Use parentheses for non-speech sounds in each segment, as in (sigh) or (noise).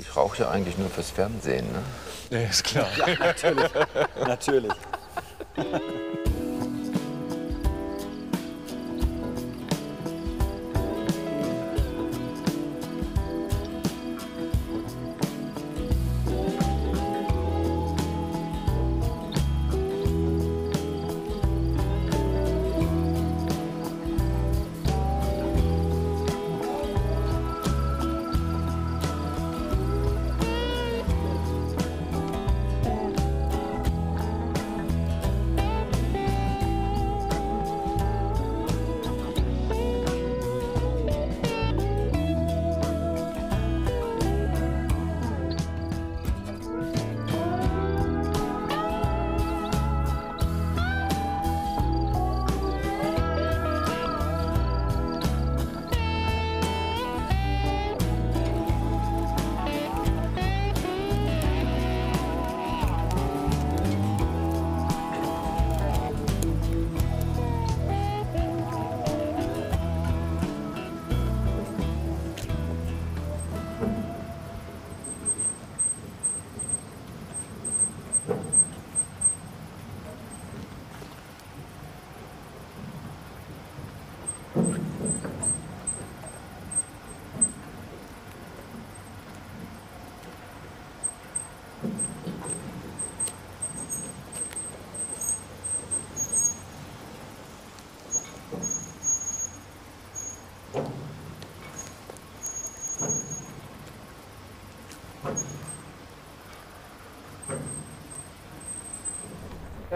Ich rauche ja eigentlich nur fürs Fernsehen, ne? Ja, ist klar. Natürlich. Natürlich. (laughs)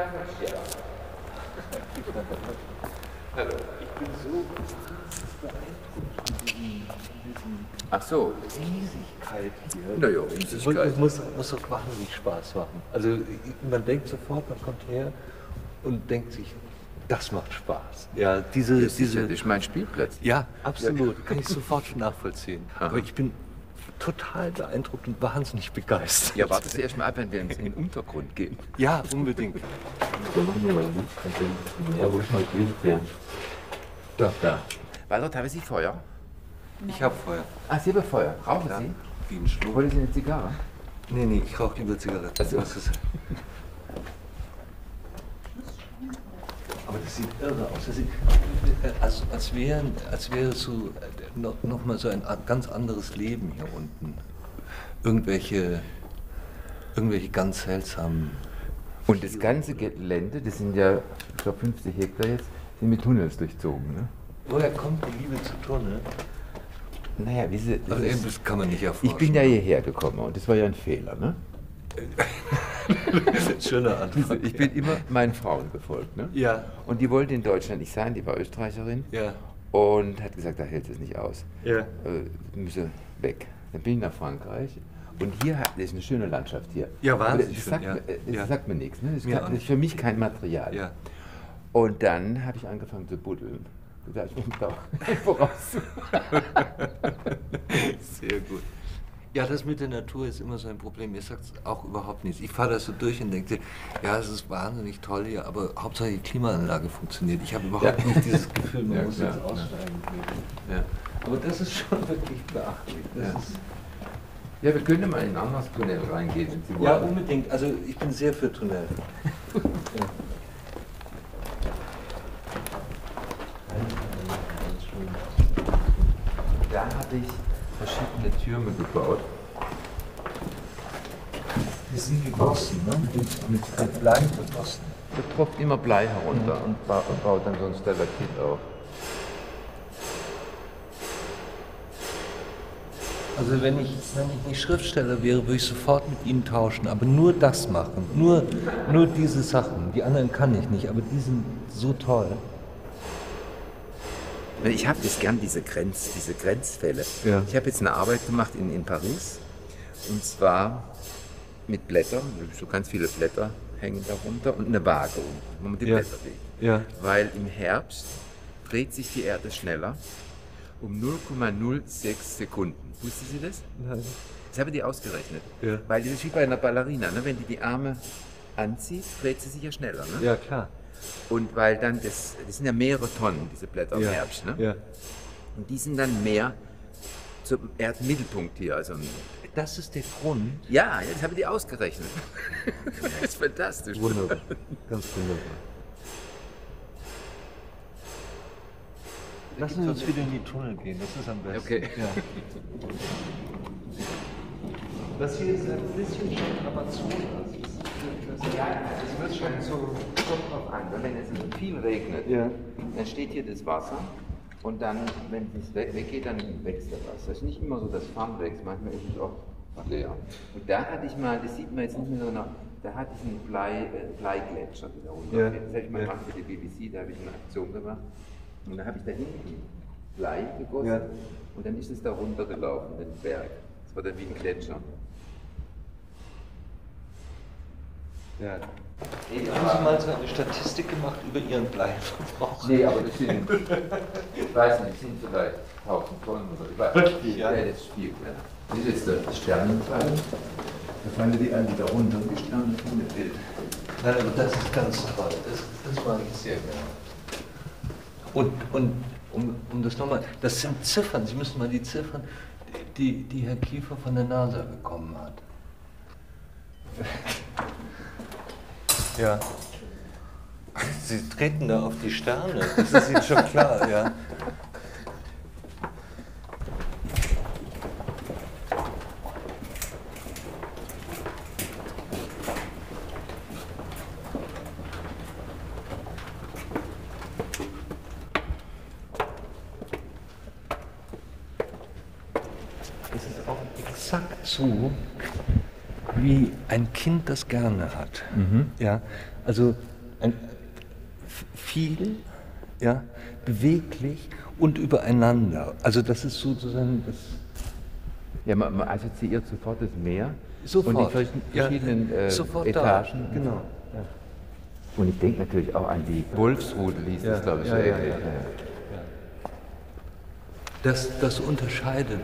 (laughs) Ach so. Riesigkeit hier. Naja, Es Riesigkeit. muss, muss doch wahnsinnig Spaß machen. Also man denkt sofort, man kommt her und denkt sich, das macht Spaß. Ja, diese, Das ist, ja, diese, das ist mein Spielplatz. ja, absolut, kann ich sofort schon nachvollziehen. Aber ich bin total beeindruckt und wahnsinnig begeistert. Ja, warte erst mal ab, wenn wir in den Untergrund gehen. Ja, unbedingt. Ja, wo ist mal die? Da. Da. Weil dort haben Sie Feuer. Ich habe Feuer. Ah, Sie haben Feuer. Rauchen. Sie? Wie ein Schluck. Wollen Sie eine Zigarre? Nee, nee, ich rauche lieber Zigaretten. Also- Was ist? Aber das sieht irre aus. Das sieht, als, als, wäre, als wäre so äh, noch, noch mal so ein ganz anderes Leben hier unten. Irgendwelche, irgendwelche ganz seltsamen. Und das ganze Gelände, das sind ja, ich glaube 50 Hektar jetzt, sind mit Tunnels durchzogen. Ne? Woher kommt die Liebe zu Turnen? Naja, wie Sie, das Also, das kann man nicht erforschen. ich bin ja hierher gekommen und das war ja ein Fehler. Ne? (laughs) Schöner Antwort. Ich bin immer meinen Frauen gefolgt. Ne? Ja, Und die wollte in Deutschland nicht sein, die war Österreicherin ja, und hat gesagt, da hält es nicht aus. ja. äh, müsse weg. Dann bin ich nach Frankreich und hier hat, ist eine schöne Landschaft hier. Ja, wahnsinnig das, schön, sagt, ja. mir- äh, das Ja. sagt mir nichts. Ne? Das, kann, das ist für mich kein Material. Ja. Und dann habe ich angefangen zu buddeln. Da ich (laughs) da voraus. (laughs) Sehr gut. Ja, das mit der Natur ist immer so ein Problem. Mir sagt es auch überhaupt nichts. Ich fahre das so durch und denke, ja, es ist wahnsinnig toll hier, aber Hauptsache die Klimaanlage funktioniert. Ich habe überhaupt Ja. nicht dieses Gefühl, man Ja, muss klar, jetzt aussteigen. Ja. Aber das ist schon (laughs) wirklich beachtlich. Ja. wir können mal in ein anderes Tunnel reingehen, wenn Sie wollen. ja, unbedingt. Also ich bin sehr für Tunnel. (laughs) ja. Da habe ich verschiedene Türme gebaut. Die sind gegossen, ne? Mit, mit, mit Blei gegossen. Da tropft immer Blei herunter und, ba und baut dann so ein Stalaktit auf. Also wenn ich, wenn ich nicht Schriftsteller wäre, würde ich sofort mit Ihnen tauschen, aber nur das machen, nur, nur diese Sachen. Die anderen kann ich nicht, aber die sind so toll. Ich habe jetzt gern diese, Grenz, diese Grenzfälle. Ja. Ich habe jetzt eine Arbeit gemacht in, in Paris und zwar mit Blättern, so ganz viele Blätter hängen darunter und eine Waage unten, wo man die Ja. Blätter legt. Ja. Weil im Herbst dreht sich die Erde schneller um 0,06 Sekunden. Wussten Sie das? Nein. Das haben die ausgerechnet. Ja. Weil das ist wie bei einer Ballerina, ne? wenn die die Arme anzieht, dreht sie sich ja schneller. Ne? Ja, klar. Und weil dann, das, das sind ja mehrere Tonnen, diese Blätter im Ja. Herbst. Ne? Ja. Und die sind dann mehr zum Erdmittelpunkt hier. Also, Das ist der Grund. ja, jetzt habe ich die ausgerechnet. (laughs) das ist fantastisch. Wunderbar. Ganz wunderbar. Lassen Sie uns wieder in die Tunnel gehen, das ist am besten. Okay. Ja. Das hier ist ein bisschen schon Amazonas. Ja, es wird schon so, kommt drauf an. Wenn es viel regnet, Ja. dann steht hier das Wasser und dann, wenn es weg- weggeht, dann wächst das Wasser. Es ist nicht immer so, dass Farm wächst, manchmal ist es auch leer. Und da hatte ich mal, das sieht man jetzt nicht mehr so nach, da hatte ich einen Blei, äh, Bleigletscher da unten. Ja. Das habe ich mal Ja. gemacht für die BBC, da habe ich eine Aktion gemacht. Und da habe ich da hinten Blei gegossen Ja. und dann ist es da runtergelaufen, den Berg. Das war dann wie ein Gletscher. Ja. Haben Sie mal so eine Statistik gemacht über Ihren Bleiverbrauch? Nee, aber das sind, ich weiß nicht, das sind vielleicht 1000 Tonnen oder ich weiß Wirklich, ja. das spielt, ja. Das ist der Sternenfall. Da fallen die alle wieder runter und die Sterne sind mit Bild. Nein, aber das ist ganz toll. Das, das mag ich sehr gerne. Und, und um, um das nochmal, das sind Ziffern, Sie müssen mal die Ziffern, die, die Herr Kiefer von der NASA bekommen hat. (laughs) Ja. Sie treten da auf die Sterne, das ist Ihnen schon klar, ja. Es ist auch exakt so, wie ein Kind das gerne hat. Ja, also ein, viel, ja, beweglich und übereinander. Also das ist sozusagen das. Ja, man, man assoziiert sofort das Meer Sofort. und die verschiedenen, Ja, äh, Etagen. Da. Genau. Und ich denke natürlich auch an die Wolfsrudel, hieß Ja, das, glaube ich. ja, ja, ja. Das, das unterscheidet.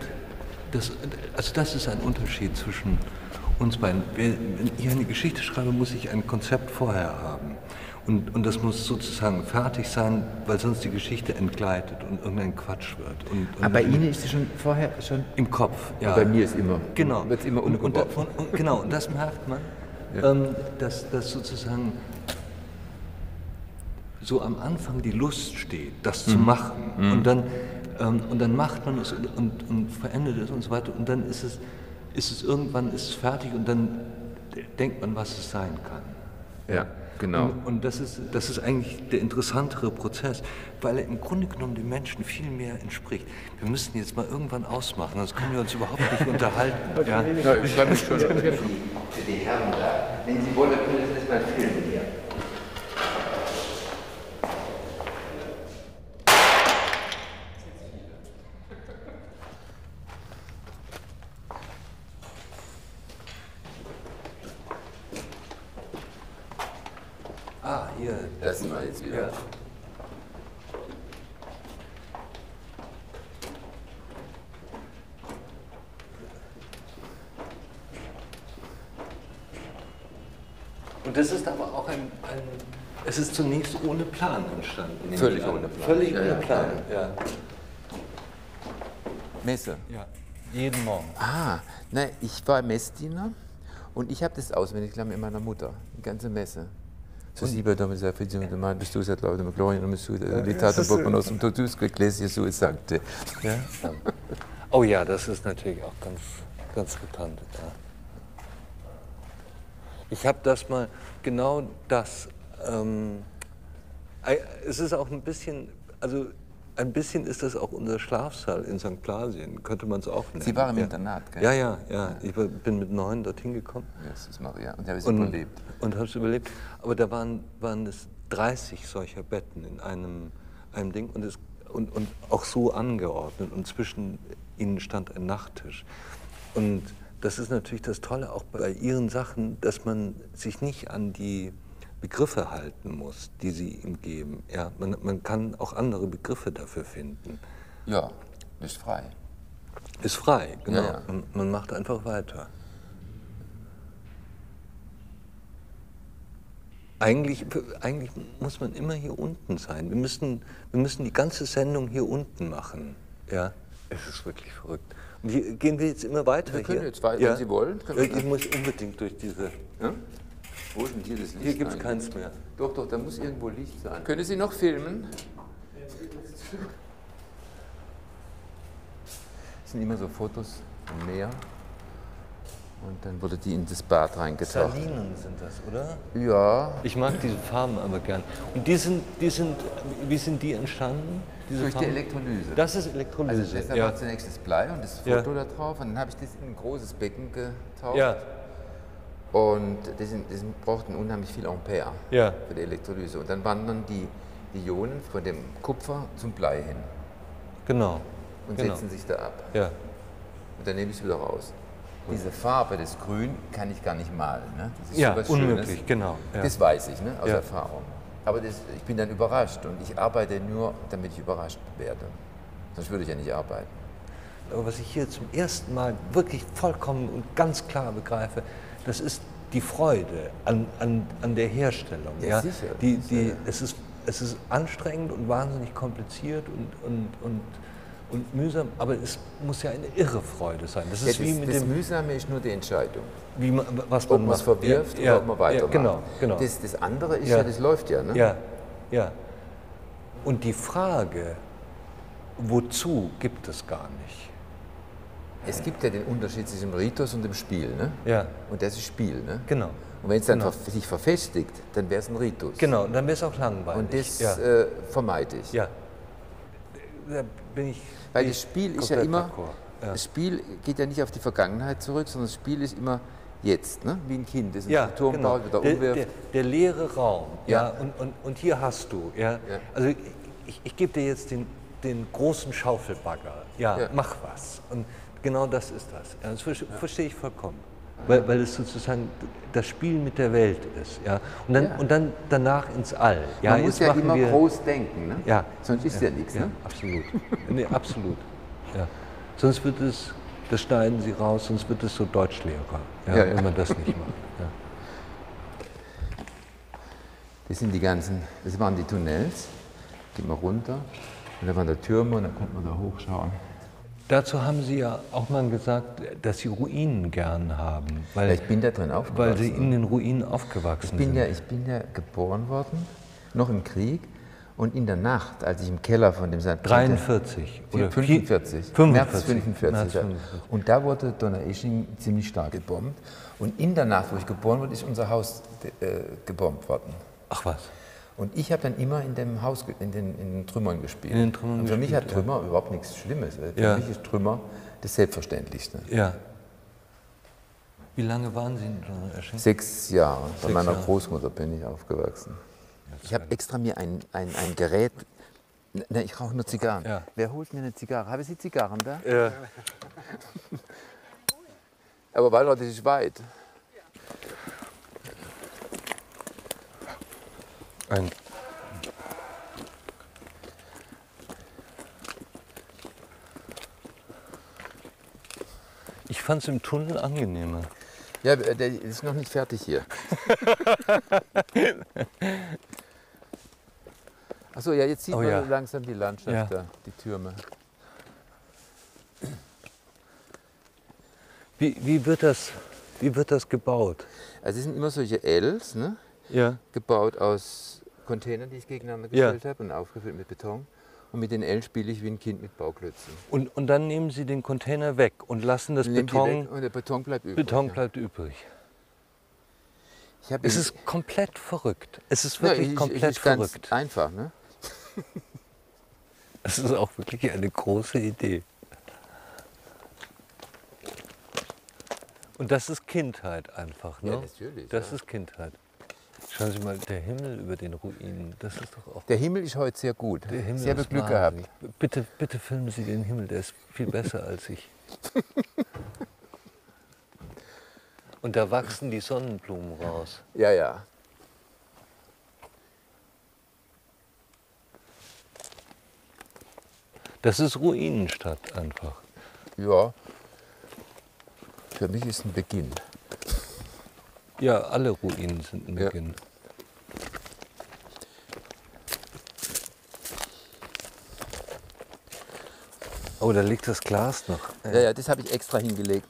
Das, also das ist ein Unterschied zwischen uns beiden. Wenn wenn ich eine Geschichte schreibe, muss ich ein Konzept vorher haben. Und, und das muss sozusagen fertig sein, weil sonst die Geschichte entgleitet und irgendein Quatsch wird. Und, und Aber bei Ihnen ist es schon vorher schon. Im Kopf, ja. Und bei mir ist immer- Genau. wird's immer und, und, und, und, Genau, und das merkt man, ähm, dass, dass sozusagen so am Anfang die Lust steht, das zu machen. Und, dann, ähm, und dann macht man es und, und, und verändert es und so weiter. Und dann ist es, ist es irgendwann ist es fertig und dann denkt man, was es sein kann. Ja, genau. Und, und das, ist, das ist eigentlich der interessantere Prozess, weil er im Grunde genommen den Menschen viel mehr entspricht. Wir müssen jetzt mal irgendwann ausmachen, sonst können wir uns überhaupt nicht unterhalten. (laughs) Ja? Ja, ich schreibe mich schon. Für die Herren da. Wenn Sie wollen, können Sie das mal filmen hier. Ah, hier. Das sind wir jetzt wieder. Ja. Und das ist aber auch ein, ein es ist zunächst ohne Plan entstanden. nehme Völlig ich an. ohne Plan. Völlig Ja, ohne ja, Plan, ja. Messe. ja. Jeden Morgen. Ah, nein, ich war Messdiener und ich habe das auswendig gelernt mit meiner Mutter, die ganze Messe. So sieht damit sehr viel zu mal bist du seit Leute mit Glorien und so die Taten man (laughs) aus dem Totus Ecclesia so sagte. Ja? (laughs) Oh ja, das ist natürlich auch ganz, ganz bekannt. Ja. Ich habe das mal, genau das, ähm, es ist auch ein bisschen, also ein bisschen ist das auch unser Schlafsaal in St. Blasien, könnte man es auch nennen. Sie waren im ja. Internat, gell? Ja, ja, ja. Ich bin mit neun dorthin gekommen. Jesus Maria. Und habe es überlebt. und habe es überlebt. Aber da waren, waren es 30 solcher Betten in einem, einem Ding und, es, und, und auch so angeordnet. Und zwischen ihnen stand ein Nachttisch. Und das ist natürlich das Tolle auch bei ihren Sachen, dass man sich nicht an die Begriffe halten muss, die sie ihm geben. Ja, man, man kann auch andere Begriffe dafür finden. Ja, ist frei. Ist frei, genau. ja. Man, man macht einfach weiter. Eigentlich, eigentlich muss man immer hier unten sein. Wir müssen, wir müssen die ganze Sendung hier unten machen. Ja? Es ist wirklich verrückt. Und hier, gehen wir jetzt immer weiter Wir können hier? jetzt weiter, wenn Sie wollen, wir ich muss unbedingt durch diese... Ja? Wo ist denn hier das Licht? Hier gibt es keins mehr. Doch, doch, da muss irgendwo Licht sein. Können Sie noch filmen? Das sind immer so Fotos vom Meer. Und dann wurde die in das Bad reingetaucht. Salinen sind das, oder? Ja, Ich mag diese Farben aber gern. Und die sind, die sind, wie sind die entstanden? Diese durch die Farben? Elektrolyse. Das ist Elektrolyse. also deshalb ja. war zunächst das Blei und das Ja. Foto da drauf. Und dann habe ich das in ein großes Becken getaucht. ja, Und das, sind, sind, brauchten unheimlich viel Ampere Ja. für die Elektrolyse. Und dann wandern die, die Ionen von dem Kupfer zum Blei hin genau. und genau. setzen sich da ab. Ja. Und dann nehme ich es wieder raus. Diese Farbe, das Grün, kann ich gar nicht malen. Ne? Das ist Ja, unmöglich, genau. Ja. Das weiß ich ne, aus Ja. Erfahrung. Aber das, ich bin dann überrascht und ich arbeite nur, damit ich überrascht werde. Sonst würde ich ja nicht arbeiten. Aber was ich hier zum ersten Mal wirklich vollkommen und ganz klar begreife, das ist die Freude an, an, an der Herstellung. Ja, sicher, Die, sicher, die, ja. es, ist, es ist anstrengend und wahnsinnig kompliziert und, und, und, und mühsam, aber es muss ja eine irre Freude sein. Das Ja, ist das, wie mit das dem, Mühsame ist nur die Entscheidung. wie man, was Ob man es verwirft ja, oder ob man weitermacht. Ja, genau, genau. Das, das andere ist Ja. ja. das läuft ja. Ne? Ja, ja. Und die Frage, wozu, gibt es gar nicht. Es gibt ja den Unterschied zwischen dem Ritus und dem Spiel. Ne? Ja, Und das ist Spiel. Ne? genau. Und wenn es dann Genau. sich verfestigt, dann wäre es ein Ritus. Genau, und dann wäre es auch langweilig. Und das ja. äh, vermeide ich. ja. Da bin ich. Weil das Spiel ist ja immer. Ja. das Spiel geht ja nicht auf die Vergangenheit zurück, sondern das Spiel ist immer jetzt, ne? wie ein Kind, das einen Ja, Turm genau. baut, wieder der, umwirft. der, der leere Raum. Ja. Ja. und, und, und hier hast du. Ja. Ja. Also ich, ich gebe dir jetzt den, den großen Schaufelbagger. Ja, Ja. mach was. Und genau das ist das. Das verste- verstehe ich vollkommen. Weil, weil es sozusagen das Spiel mit der Welt ist. Ja. Und, dann, Ja. und dann danach ins All. Ja, Man muss ja immer wir, groß denken, ne? Ja. sonst ist ja, nichts. Ja, Ne? absolut. Nee, absolut. Ja. Sonst wird es, das schneiden Sie raus, sonst wird es so Deutschlehrer, ja, Ja, wenn man das nicht macht. (laughs) Das sind die ganzen, das waren die Tunnels. Geht man runter und da waren da Türme und dann konnte man da hochschauen. Dazu haben Sie ja auch mal gesagt, dass Sie Ruinen gern haben, weil, Ja, ich bin da drin weil aufgewachsen. Sie in den Ruinen aufgewachsen Ich bin, sind. ja, ich bin ja geboren worden, noch im Krieg. Und in der Nacht, als ich im Keller von dem St. 43 oder 45, 45, März 45, März ja. 45. Und da wurde Donaueschingen ziemlich stark gebombt. Und in der Nacht, wo ich geboren wurde, ist unser Haus äh, gebombt worden. Ach was. Und ich habe dann immer in dem Haus, in den, in den Trümmern gespielt. Den Trümmern Und für mich gespielt, hat Trümmer überhaupt nichts Schlimmes. Für Ja. mich ist Trümmer das Selbstverständlichste. Ja. Wie lange waren Sie in Donaueschingen? Sechs Jahre. Bei Sechs meiner Jahre. Großmutter bin ich aufgewachsen. Ich habe extra mir ein, ein, ein Gerät. Ne, ich rauche nur Zigarren. Ja. Wer holt mir eine Zigarre? Haben Sie Zigarren da? Ja. (laughs) Aber Waldorf, das ist weit. Ein ich fand es im Tunnel angenehmer. Ja, äh, der ist noch nicht fertig hier. (laughs) Achso, ja, jetzt sieht Oh man ja. langsam die Landschaft Ja. da, die Türme. Wie, wie, wird das, wie wird das gebaut? Also es sind immer solche Ls, ne? Ja. gebaut aus Containern, die ich gegeneinander Ja. gestellt habe und aufgefüllt mit Beton. Und mit den L spiele ich wie ein Kind mit Bauklötzen. Und, und dann nehmen Sie den Container weg und lassen das Nehmen Beton, und der Beton bleibt übrig. Beton ja. bleibt übrig. Ich habe Es ist komplett verrückt. Es ist Ja, wirklich ich- ich- komplett es ist ganz verrückt. einfach, ne? (laughs) Es ist auch wirklich eine große Idee. Und das ist Kindheit einfach, ne? Ja, natürlich, Das ja. ist Kindheit. Schauen Sie mal, der Himmel über den Ruinen, das ist doch auch. Der Himmel ist heute sehr gut. Der Himmel haben ist Glück gehabt. wahnsinnig. Bitte, bitte filmen Sie den Himmel, der ist viel besser als ich. (laughs) Und da wachsen die Sonnenblumen raus. Ja, ja. Das ist Ruinenstadt einfach. Ja. Für mich ist ein Beginn. Ja, alle Ruinen sind ein Ja. Beginn. Oh, da liegt das Glas noch. Ja, ja, das habe ich extra hingelegt.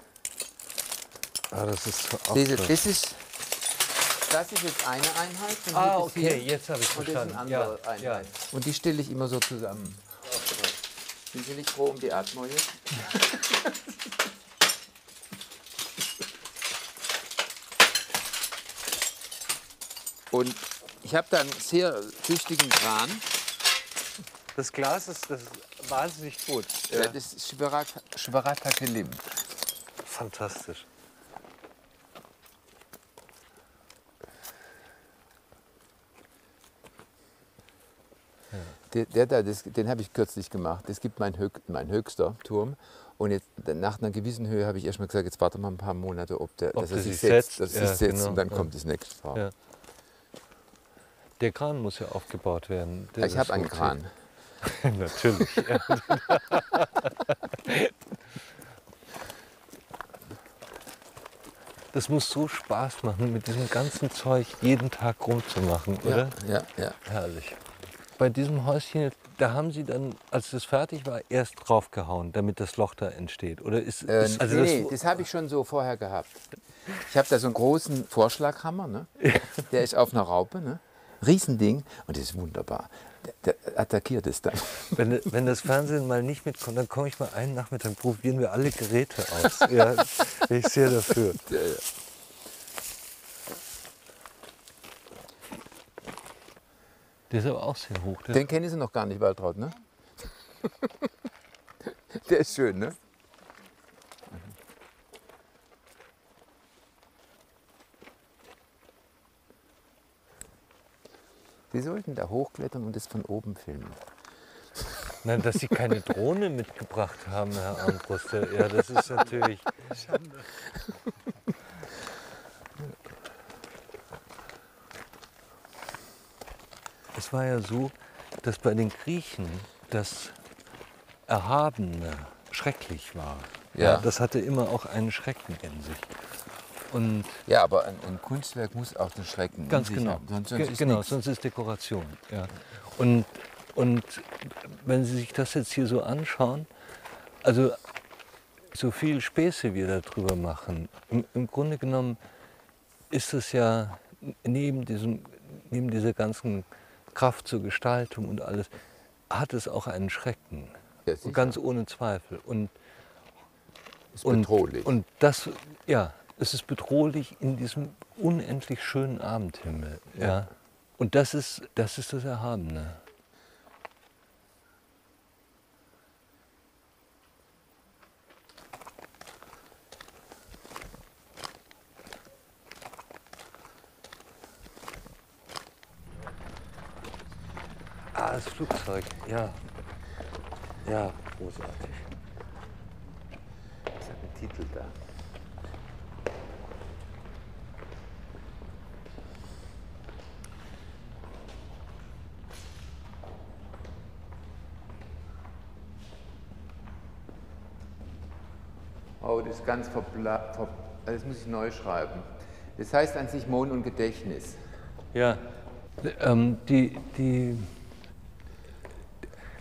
Ah, das ist Diese, das, ist, das ist jetzt eine Einheit. Ah, okay, hier- jetzt habe ich Und das ist eine verstanden. andere Ja, Einheit. Und die stelle ich immer so zusammen. Sind Sie nicht froh um die Atmo jetzt? (laughs) Und ich habe da einen sehr tüchtigen Kran. Das Glas ist, das ist wahnsinnig gut. Ja. Das ist Schwarat- Schwaratakelim. Fantastisch. Der, der da, das, den habe ich kürzlich gemacht. Das gibt mein, Höch, mein höchster Turm. Und jetzt, nach einer gewissen Höhe habe ich erst mal gesagt, jetzt warte mal ein paar Monate, ob, der, Ob dass er sich setzt, setzt. dass Ja, sich setzt genau, und dann kommt das nächste Paar. Ja. Der Kran muss ja aufgebaut werden. Der Ich habe das einen. Kran. (laughs) Natürlich. Ja. (laughs) Das muss so Spaß machen, mit diesem ganzen Zeug jeden Tag rumzumachen, oder? Ja, ja. Herrlich. Bei diesem Häuschen, da haben Sie dann, als es fertig war, erst draufgehauen, damit das Loch da entsteht. Oder ist, Äh, ist also nee, das, das habe ich schon so vorher gehabt. Ich habe da so einen großen Vorschlaghammer, ne? der ist auf einer Raupe, ne? Riesending und das ist wunderbar. Der, attackiert es dann. (laughs) wenn, wenn das Fernsehen mal nicht mitkommt, dann komme ich mal einen Nachmittag, probieren wir alle Geräte aus. (laughs) Ja, ich sehr dafür. Der ist aber auch sehr hoch. Den kennen Sie noch gar nicht, Waltraud, ne? (laughs) Der ist schön, ne? Sie sollten da hochklettern und das von oben filmen. Nein, dass Sie keine Drohne mitgebracht haben, Herr Armbrust, ja, das ist natürlich. Es war ja so, dass bei den Griechen das Erhabene schrecklich war. Ja. das hatte immer auch einen Schrecken in sich. Und Ja, aber ein, ein Kunstwerk muss auch den Schrecken Ganz genau. haben. Sonst, sonst ist genau, nichts. sonst ist Dekoration. Ja. Und, und wenn Sie sich das jetzt hier so anschauen, also so viel Späße wir darüber machen, im, im Grunde genommen ist es ja neben, diesem, neben dieser ganzen Kraft zur Gestaltung und alles, hat es auch einen Schrecken. Ja. Ganz ohne Zweifel. Und ist und, bedrohlich. Und das, ja, es ist bedrohlich in diesem unendlich schönen Abendhimmel. Ja. Und das ist, das ist das Erhabene. Ah, das Flugzeug, ja. Ja, großartig. das hat einen Titel da. Ist ganz verbla... Ver das muss ich neu schreiben. Das heißt an sich Mond und Gedächtnis. Ja, ähm, die, die,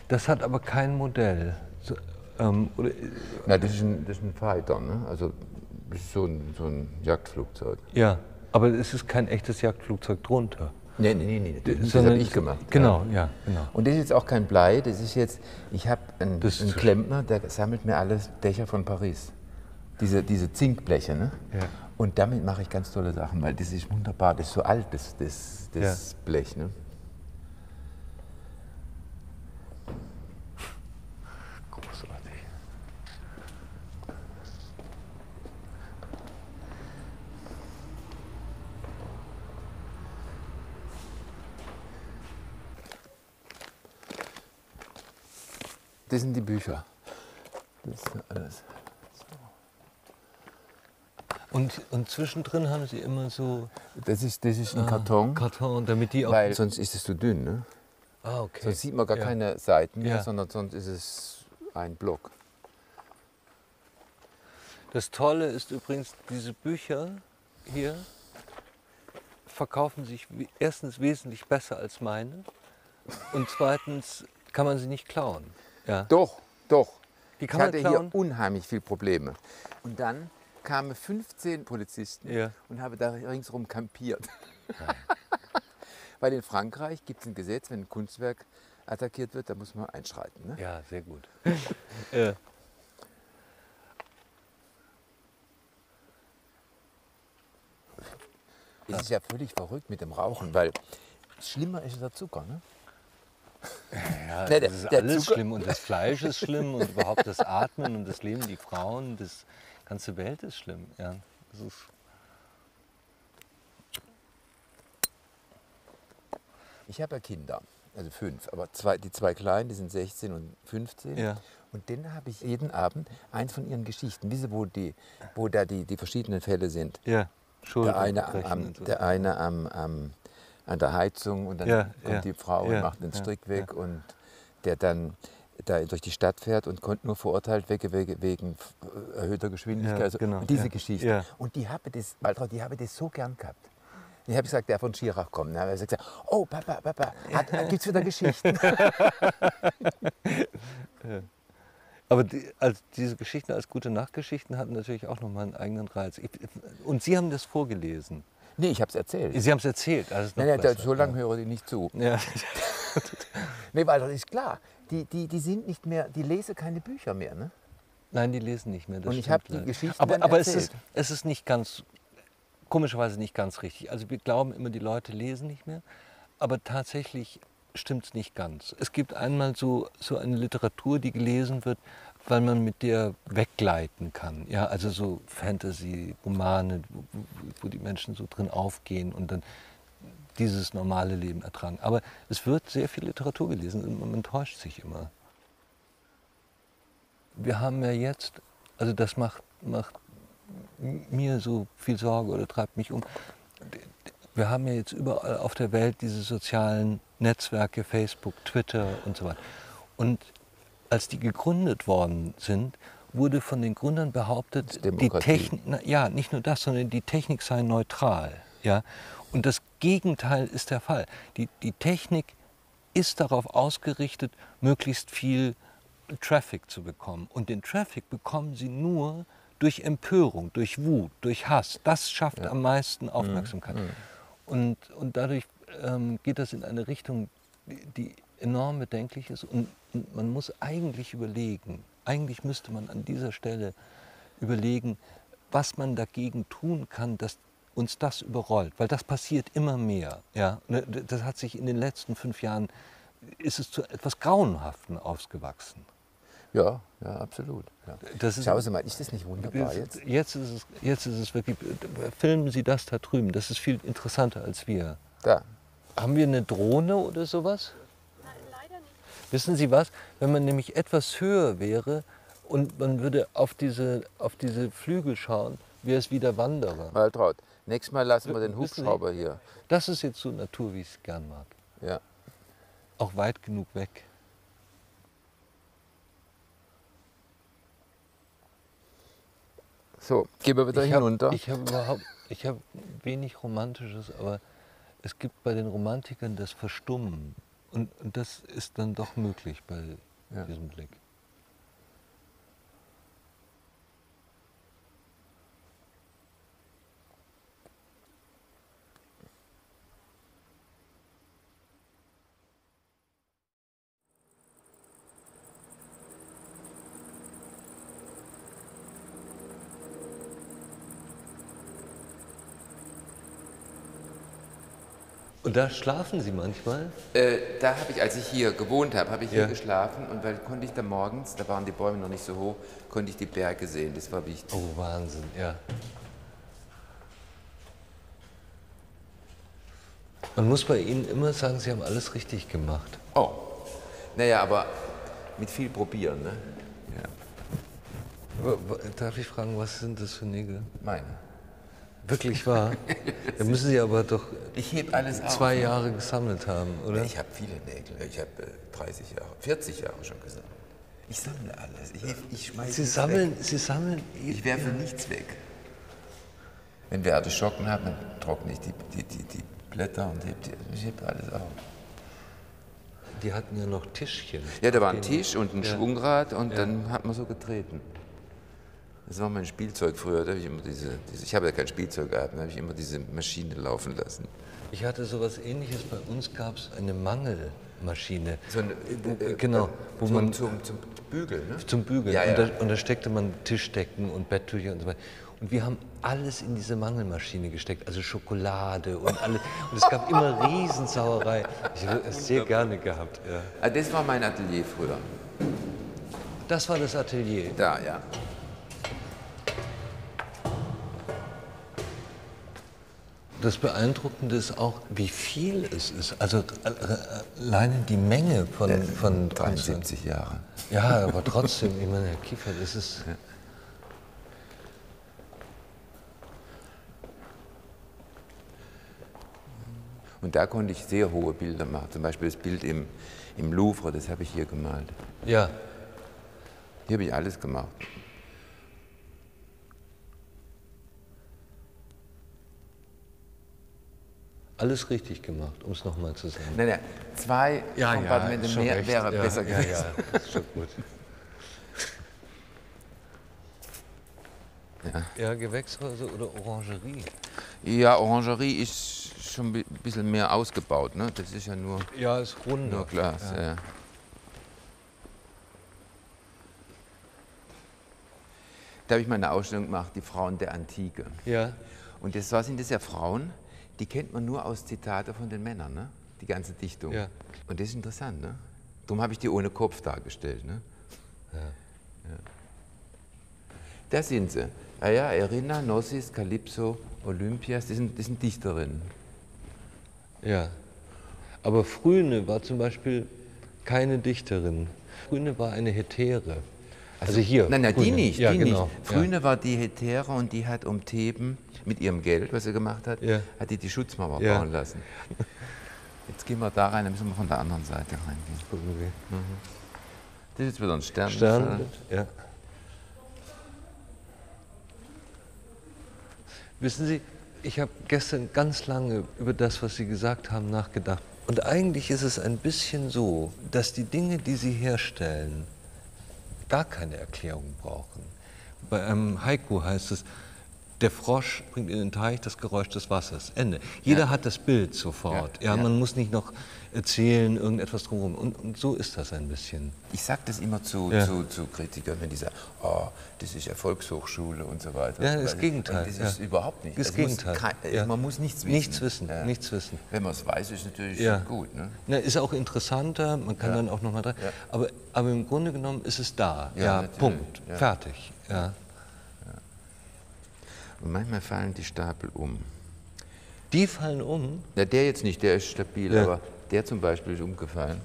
das hat aber kein Modell. So, ähm, oder, Na, das ist ein, das ist ein Fighter, ne? Also das ist so ein, so ein Jagdflugzeug. ja, aber es ist kein echtes Jagdflugzeug drunter. Nee, nee, nee, nee. Das, das habe ich gemacht. Genau, ja, genau. Und das ist jetzt auch kein Blei, das ist jetzt, ich habe einen, einen Klempner, der sammelt mir alle Dächer von Paris. Diese, diese Zinkbleche, ne? Ja. Und damit mache ich ganz tolle Sachen, weil das ist wunderbar, das ist so alt, das, das, das Blech, ne? Großartig. Das sind die Bücher. Das ist alles. Und, und zwischendrin haben Sie immer so Das ist, das ist ein ah, Karton, Karton, damit die auch. weil sonst ist es zu dünn, ne? ah, okay. Sonst sieht man gar Ja. keine Seiten mehr, Ja. sondern sonst ist es ein Block. Das Tolle ist übrigens, diese Bücher hier verkaufen sich erstens wesentlich besser als meine und zweitens kann man sie nicht klauen. Ja. Doch, doch. Die ich kann man hatte klauen? hier unheimlich viele Probleme. Und dann kamen 15 Polizisten Ja. und habe da ringsherum kampiert. (laughs) Weil in Frankreich gibt es ein Gesetz, wenn ein Kunstwerk attackiert wird, da muss man einschreiten. Ne? Ja, sehr gut. (laughs) ja. Es ist ja völlig verrückt mit dem Rauchen, weil schlimmer ist der Zucker. Ne? Ja, Nee, der- das ist alles Zucker- schlimm und das Fleisch ist schlimm und überhaupt das Atmen und das Leben, die Frauen, das ganze Welt ist schlimm. Ja, ist Ich habe ja Kinder, also fünf, aber zwei, die zwei Kleinen, die sind 16 und 15. Ja. Und denen habe ich jeden Abend eins von ihren Geschichten, wie sie, wo, die, wo da die, die verschiedenen Fälle sind. ja Schuld Der eine, am, so. der eine am, am, an der Heizung und dann Ja, kommt ja, die Frau und macht den ja, Strick weg und der dann da durch die Stadt fährt und konnte nur verurteilt wegen, wegen, wegen erhöhter Geschwindigkeit. Ja, also, genau, diese ja, Geschichte. ja. Und die habe das, Waltraud, die habe das so gern gehabt. Ich habe gesagt, der von Schirach kommt. Dann habe ich gesagt, oh Papa, Papa, gibt es wieder Geschichten? (laughs) Aber die, als diese Geschichten als gute Nachtgeschichten hatten natürlich auch nochmal einen eigenen Reiz. Ich, und Sie haben das vorgelesen. nee, ich habe es erzählt. Sie haben es erzählt. Also Nein, nein, so lange höre ich nicht zu. Ja. (laughs) Nee, weil das ist klar. Die, die, die sind nicht mehr, die lesen keine Bücher mehr. Ne? Nein, die lesen nicht mehr. Und ich habe die leider. Geschichten Aber, aber es, ist, es ist nicht ganz, komischerweise nicht ganz richtig. Also wir glauben immer, die Leute lesen nicht mehr. Aber tatsächlich stimmt es nicht ganz. Es gibt einmal so, so eine Literatur, die gelesen wird, weil man mit der weggleiten kann. Ja, also so Fantasy-Romane, wo die Menschen so drin aufgehen und dann dieses normale Leben ertragen. Aber es wird sehr viel Literatur gelesen und man, täuscht sich immer. Wir haben ja jetzt, also das macht, macht mir so viel Sorge oder treibt mich um. Wir haben ja jetzt überall auf der Welt diese sozialen Netzwerke, Facebook, Twitter und so weiter. Und als die gegründet worden sind, wurde von den Gründern behauptet, die. Technik, ja, nicht nur das, sondern die Technik sei neutral. Ja? Und das Gegenteil ist der Fall. Die, die Technik ist darauf ausgerichtet, möglichst viel Traffic zu bekommen. Und den Traffic bekommen sie nur durch Empörung, durch Wut, durch Hass. Das schafft am meisten Aufmerksamkeit. Und, und dadurch ähm, geht das in eine Richtung, die, die enorm bedenklich ist. Und, und man muss eigentlich überlegen, eigentlich müsste man an dieser Stelle überlegen, was man dagegen tun kann, dass uns das überrollt. Weil das passiert immer mehr. Ja? Ne, Das hat sich in den letzten fünf Jahren, ist es zu etwas Grauenhaften ausgewachsen. Ja, ja, absolut. Ja. Das ist, Schauen Sie mal, ist das nicht wunderbar jetzt, jetzt? jetzt, ist es, jetzt ist es wirklich, filmen Sie das da drüben, das ist viel interessanter als wir. Da. Haben wir eine Drohne oder sowas? Nein, leider nicht. Wissen Sie was? Wenn man nämlich etwas höher wäre und man würde auf diese, auf diese Flügel schauen, wäre es wieder Wanderer. Waltraud, nächstes Mal lassen wir den Hubschrauber hier. Das ist jetzt so Natur, wie ich es gern mag. Ja. Auch weit genug weg. So, gehen wir wieder ich hab- hinunter. Ich habe überhaupt, ich habe wenig Romantisches, aber es gibt bei den Romantikern das Verstummen. Und, und das ist dann doch möglich bei Ja. diesem Blick. Und da schlafen Sie manchmal? Äh, da habe ich, als ich hier gewohnt habe, habe ich Ja. hier geschlafen und weil konnte ich da morgens, da waren die Bäume noch nicht so hoch, konnte ich die Berge sehen. Das war wichtig. Oh, Wahnsinn, ja. Man muss bei Ihnen immer sagen, Sie haben alles richtig gemacht. Oh, naja, aber mit viel probieren, ne? Ja, Darf ich fragen, was sind das für Nägel? meine. Wirklich wahr? Da müssen Sie aber doch alles auf. zwei ne? Jahre gesammelt haben, oder? Ich habe viele Nägel. Ich habe äh, 30 Jahre, 40 Jahre schon gesammelt. Ich sammle alles. Ich, ich schmeiße Sie sammeln, Weg. Sie sammeln. Ich werfe nichts weg. Wenn wir Artischocken haben, dann trockne ich die, die, die, die Blätter und heb die, ich heb alles auf. die hatten ja noch Tischchen. Ja, da war ein Tisch und ein Ja. Schwungrad und dann hat man so getreten. Das war mein Spielzeug früher. Da habe ich immer diese, diese ich habe ja kein Spielzeug gehabt, da habe ich immer diese Maschine laufen lassen. Ich hatte sowas ähnliches. Bei uns gab es eine Mangelmaschine. So eine, Äh, genau, wo zum, man zum, zum Bügeln, ne? zum Bügeln. Ja, ja. Und, da, und da steckte man Tischdecken und Betttücher und so weiter. Und wir haben alles in diese Mangelmaschine gesteckt, also Schokolade und alles. Und es gab immer (laughs) Riesensauerei. Ich habe es sehr gerne gehabt. Ja. Ah, das war mein Atelier früher. Das war das Atelier. Da, ja. Das Beeindruckende ist auch, wie viel es ist. Also äh, alleine die Menge von, von 73 Jahre. Ja, aber trotzdem, ich meine, Herr Kiefer, das ist. Und da konnte ich sehr hohe Bilder machen. Zum Beispiel das Bild im, im Louvre, das habe ich hier gemalt. Ja, Hier habe ich alles gemacht. Alles richtig gemacht, um es nochmal zu sagen. Nein, nein, zwei Kompartimente ist schon mehr recht. wäre ja, besser ja, gewesen. Ja, das ist schon gut. (laughs) Ja. Gewächshäuser oder Orangerie? Ja, Orangerie ist schon ein bisschen mehr ausgebaut. Ne? Das ist ja nur, Ja, ist runder. nur Glas. Ja. Ja. Da habe ich mal eine Ausstellung gemacht, die Frauen der Antike. ja. Und das war, sind das ja Frauen, die kennt man nur aus Zitate von den Männern, ne? die ganze Dichtung. Ja. Und das ist interessant. Ne? Darum habe ich die ohne Kopf dargestellt. Ne? Ja. Da sind sie. Ah ja, Erina, Gnosis, Calypso, Olympias, das sind, das sind Dichterinnen. Ja. Aber Früne war zum Beispiel keine Dichterin. Früne war eine Hetäre. Also, hier. Nein, nein, die Früne. nicht. Ja, die genau. nicht. Früne war die Hetäre und die hat um Theben mit ihrem Geld, was sie gemacht hat, Ja. hat die die Schutzmauer Ja. bauen lassen. (laughs) Jetzt gehen wir da rein, dann müssen wir von der anderen Seite reingehen. Gucken wir. Das ist jetzt wieder ein Stern. Stern. Ja. Wissen Sie, ich habe gestern ganz lange über das, was Sie gesagt haben, nachgedacht. Und eigentlich ist es ein bisschen so, dass die Dinge, die Sie herstellen, gar keine Erklärung brauchen. Bei einem Haiku heißt es, der Frosch bringt in den Teich das Geräusch des Wassers. Ende. Jeder hat das Bild sofort. Ja, Ja, ja. Man muss nicht noch erzählen, irgendetwas drumherum. Und, und so ist das ein bisschen. Ich sage das immer zu, Ja. zu, zu Kritikern, wenn die sagen, oh, das ist ja Volkshochschule und so weiter. Ja, das Weil- Gegenteil, Das ja. ist überhaupt nicht. Das muss Gegenteil, kein- äh, ja. Man muss nichts wissen. Nichts wissen, nichts wissen. Wenn man es weiß, ist natürlich Ja. gut. Ne? Na, ist auch interessanter, man kann dann auch nochmal dran. Ja. Aber, aber im Grunde genommen ist es da. Ja, Ja, Punkt. ja. Fertig. Ja. Und manchmal fallen die Stapel um. Die fallen um. Ja, der jetzt nicht, der ist stabil, Ja. aber der zum Beispiel ist umgefallen.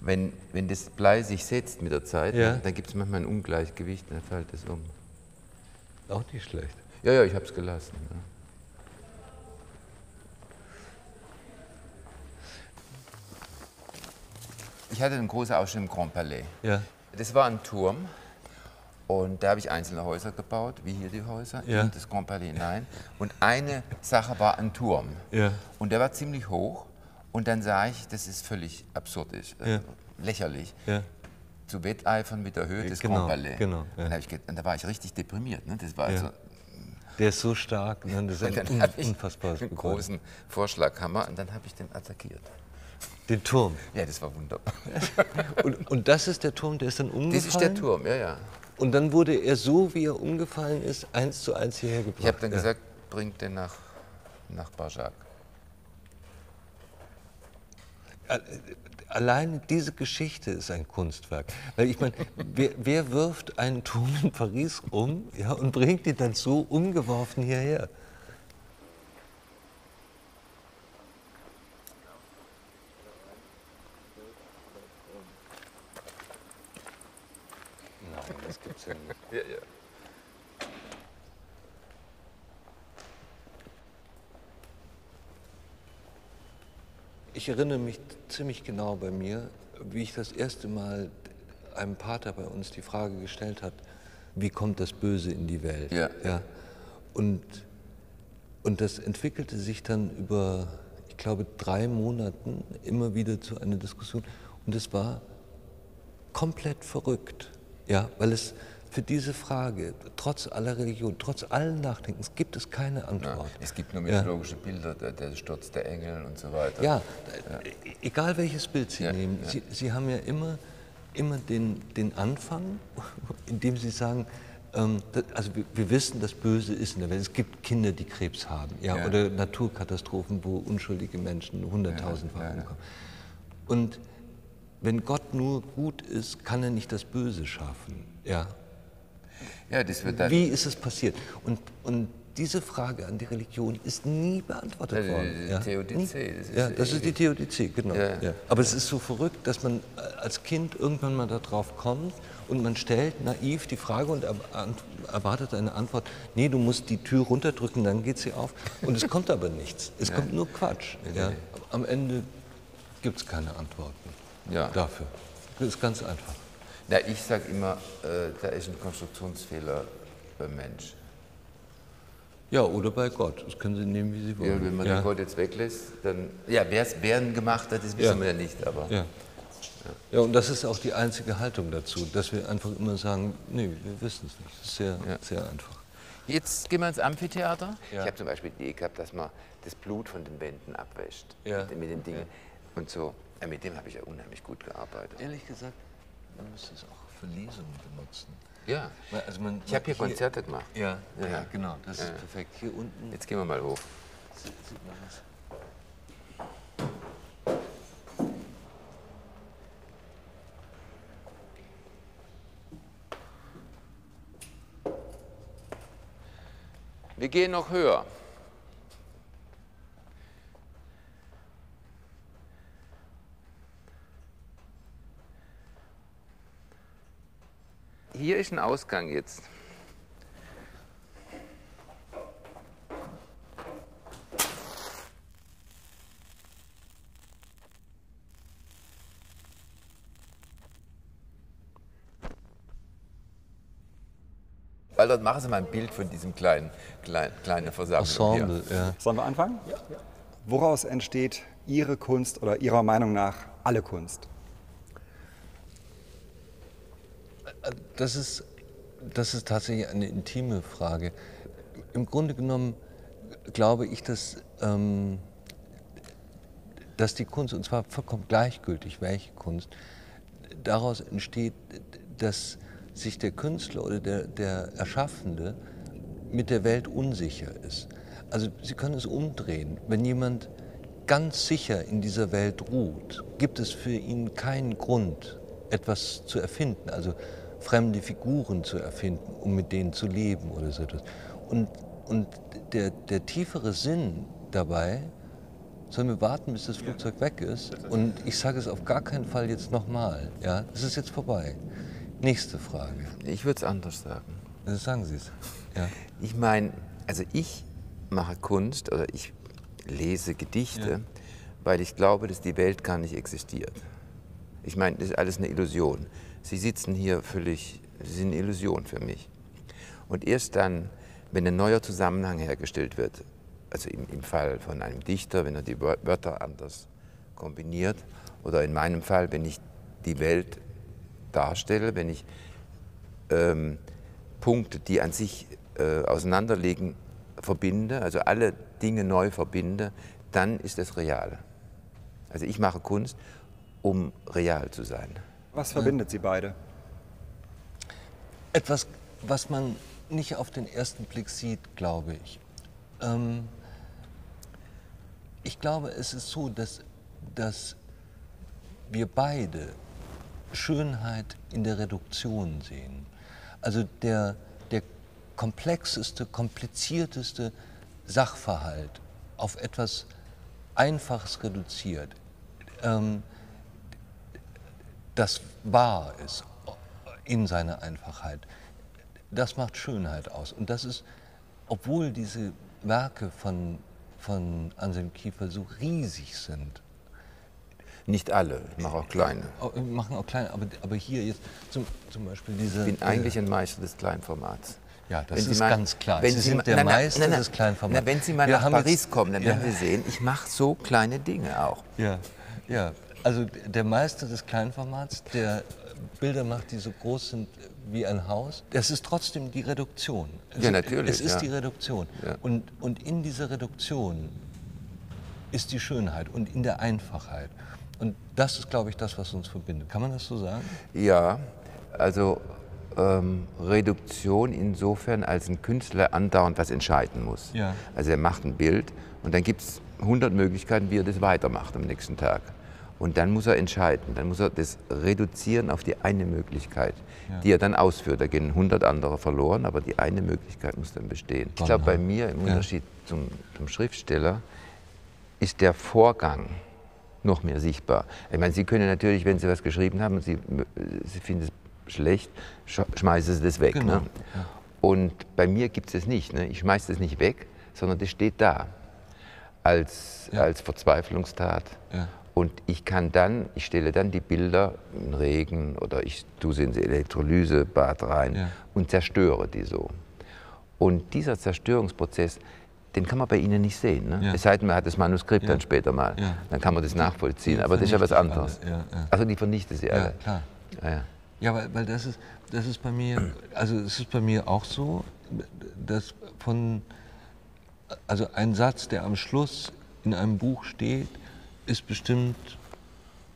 Wenn, wenn das Blei sich setzt mit der Zeit, Ja. dann gibt es manchmal ein Ungleichgewicht und dann fällt es um. Auch nicht schlecht. Ja, ja, ich habe es gelassen. Ja. Ich hatte eine große Ausstellung im Grand Palais. Ja. Das war ein Turm und da habe ich einzelne Häuser gebaut, wie hier die Häuser, Ja. in das Grand Palais hinein. Und eine Sache war ein Turm. Ja. Und der war ziemlich hoch und dann sah ich, dass es völlig absurd ist, äh, Ja. lächerlich, Ja. zu wetteifern mit der Höhe des Genau, Grand Palais. genau. Und, da war ich richtig deprimiert. Ne? Das war also, Der ist so stark. Ne? Das ist (laughs) ein un ich unfassbares einen Gebäude. großen Vorschlaghammer und dann habe ich den attackiert. Den Turm. Ja, das war wunderbar. (laughs) Und, und das ist der Turm, der ist dann umgefallen? Das ist der Turm, ja, ja. Und dann wurde er so, wie er umgefallen ist, eins zu eins hierher gebracht. Ich habe dann ja. gesagt, bringt den nach, nach Barjac. Alleine diese Geschichte ist ein Kunstwerk. Weil ich meine, (laughs) wer, wer wirft einen Turm in Paris um ja, und bringt ihn dann so umgeworfen hierher? Ja nicht. Ja, ja. Ich erinnere mich ziemlich genau bei mir, wie ich das erste Mal einem Pater bei uns die Frage gestellt hat, wie kommt das Böse in die Welt? Ja. Und, und das entwickelte sich dann über, ich glaube, drei Monaten immer wieder zu einer Diskussion. Und es war komplett verrückt, ja, weil es für diese Frage, trotz aller Religion, trotz allen Nachdenkens, gibt es keine Antwort. Ja, es gibt nur mythologische ja. Bilder, der, der, Sturz der Engel und so weiter. Ja, ja. egal welches Bild Sie nehmen, Sie, Sie haben ja immer, immer den, den Anfang, (laughs) indem Sie sagen, ähm, also wir, wir, wissen, dass Böse ist in der Welt. Es gibt Kinder, die Krebs haben, ja, oder Naturkatastrophen, wo unschuldige Menschen hunderttausendfach umkommen. Und wenn Gott nur gut ist, kann er nicht das Böse schaffen. Ja. Ja, das wird dann Wie ist es passiert? Und, und diese Frage an die Religion ist nie beantwortet worden. Die ja. Theodizee. Das ist ja, das ist die Theodizee, genau. Ja. Ja. Aber es ist so verrückt, dass man als Kind irgendwann mal darauf kommt und man stellt naiv die Frage und erwartet eine Antwort. Nee, du musst die Tür runterdrücken, dann geht sie auf. Und es kommt aber nichts. Es kommt nur Quatsch. Am Ende gibt es keine Antworten ja. dafür. Das ist ganz einfach. Na, ich sage immer, äh, da ist ein Konstruktionsfehler beim Mensch. Ja, oder bei Gott. Das können Sie nehmen, wie Sie wollen. Ja, wenn man ja. den Gott jetzt weglässt, dann. Ja, wer es Bären gemacht hat, das wissen ja. wir ja nicht. Aber, ja. ja. und das ist auch die einzige Haltung dazu, dass wir einfach immer sagen: Nee, wir wissen es nicht. Das ist sehr, sehr einfach. Jetzt gehen wir ins Amphitheater. Ich habe zum Beispiel die Idee gehabt, dass man das Blut von den Wänden abwäscht. Mit, mit den Dingen. Und so. Ja, mit dem habe ich ja unheimlich gut gearbeitet. Ehrlich gesagt, man müsste es auch für Lesungen benutzen. Ja, also man, ich habe hier, hier, Konzerte gemacht. Ja, ja, ja genau, das ja. ist perfekt. Hier unten. Jetzt gehen wir mal hoch. Sieht man was? Wir gehen noch höher. Hier ist ein Ausgang jetzt. Albert, machen Sie mal ein Bild von diesem kleinen, kleinen, kleinen Versammlung Ensemble, hier. Ja. Sollen wir anfangen? Ja. Woraus entsteht Ihre Kunst oder Ihrer Meinung nach alle Kunst? Das ist, das ist tatsächlich eine intime Frage. Im Grunde genommen glaube ich, dass, ähm, dass die Kunst, und zwar vollkommen gleichgültig, welche Kunst, daraus entsteht, dass sich der Künstler oder der, der Erschaffende mit der Welt unsicher ist. Also Sie können es umdrehen. Wenn jemand ganz sicher in dieser Welt ruht, gibt es für ihn keinen Grund, etwas zu erfinden. Also fremde Figuren zu erfinden, um mit denen zu leben oder so etwas. Und, und der, der tiefere Sinn dabei, sollen wir warten, bis das Flugzeug weg ist? Und ich sage es auf gar keinen Fall jetzt nochmal. Ja, es ist jetzt vorbei. Nächste Frage. Ich würde es anders sagen. Also sagen Sie es. Ja. Ich meine, also ich mache Kunst oder ich lese Gedichte, ja. weil ich glaube, dass die Welt gar nicht existiert. Ich meine, das ist alles eine Illusion. Sie sitzen hier völlig, Sie sind Illusion für mich. Und erst dann, wenn ein neuer Zusammenhang hergestellt wird, also im, im Fall von einem Dichter, wenn er die Wörter anders kombiniert, oder in meinem Fall, wenn ich die Welt darstelle, wenn ich ähm, Punkte, die an sich äh, auseinanderlegen, verbinde, also alle Dinge neu verbinde, dann ist es real. Also ich mache Kunst, um real zu sein. Was verbindet Sie beide? Etwas, was man nicht auf den ersten Blick sieht, glaube ich. Ähm, ich glaube, es ist so, dass, dass wir beide Schönheit in der Reduktion sehen. Also der, der komplexeste, komplizierteste Sachverhalt auf etwas Einfaches reduziert. Ähm, das wahr ist in seiner Einfachheit, das macht Schönheit aus. Und das ist, obwohl diese Werke von, von Anselm Kiefer so riesig sind. Nicht alle, ich mache auch kleine. Äh, machen auch kleine, aber, aber hier jetzt zum, zum Beispiel diese. Ich bin eigentlich ein Meister des Kleinformats. Ja, das wenn ist mal, ganz klar. Wenn Sie, Sie sind der na, Meister na, na, des Kleinformats. Na, wenn Sie mal Wir nach Paris kommen, dann werden Sie sehen, ich mache so kleine Dinge auch. Ja, ja. Also der Meister des Kleinformats, der Bilder macht, die so groß sind wie ein Haus, das ist trotzdem die Reduktion. Ja, natürlich, Es ist ja. die Reduktion. Ja. Und, und in dieser Reduktion ist die Schönheit und in der Einfachheit. Und das ist, glaube ich, das, was uns verbindet. Kann man das so sagen? Ja, also ähm, Reduktion insofern, als ein Künstler andauernd was entscheiden muss. Ja. Also er macht ein Bild und dann gibt es 100 Möglichkeiten, wie er das weitermacht am nächsten Tag. Und dann muss er entscheiden, dann muss er das reduzieren auf die eine Möglichkeit, die er dann ausführt. Da gehen 100 andere verloren, aber die eine Möglichkeit muss dann bestehen. Ich glaube, bei mir, im Unterschied zum, zum Schriftsteller, ist der Vorgang noch mehr sichtbar. Ich meine, Sie können natürlich, wenn Sie was geschrieben haben und Sie, Sie finden es schlecht, sch schmeißen Sie das weg. Genau, Ne? Und bei mir gibt es das nicht. Ne? Ich schmeiße das nicht weg, sondern das steht da als, als Verzweiflungstat. Ja. Und ich kann dann, ich stelle dann die Bilder in Regen oder ich tue sie ins Elektrolysebad rein Ja. und zerstöre die so. Und dieser Zerstörungsprozess, den kann man bei Ihnen nicht sehen. Ne? Ja. Es sei denn, man hat das Manuskript Ja. dann später mal. Ja. Dann kann man das nachvollziehen. die Aber das ist ja was anderes. Also die vernichtet sie Ja, alle. klar. Ja, ja. Ja, weil, weil das, ist, das ist bei mir, also es ist bei mir auch so, dass von, also ein Satz, der am Schluss in einem Buch steht, ist bestimmt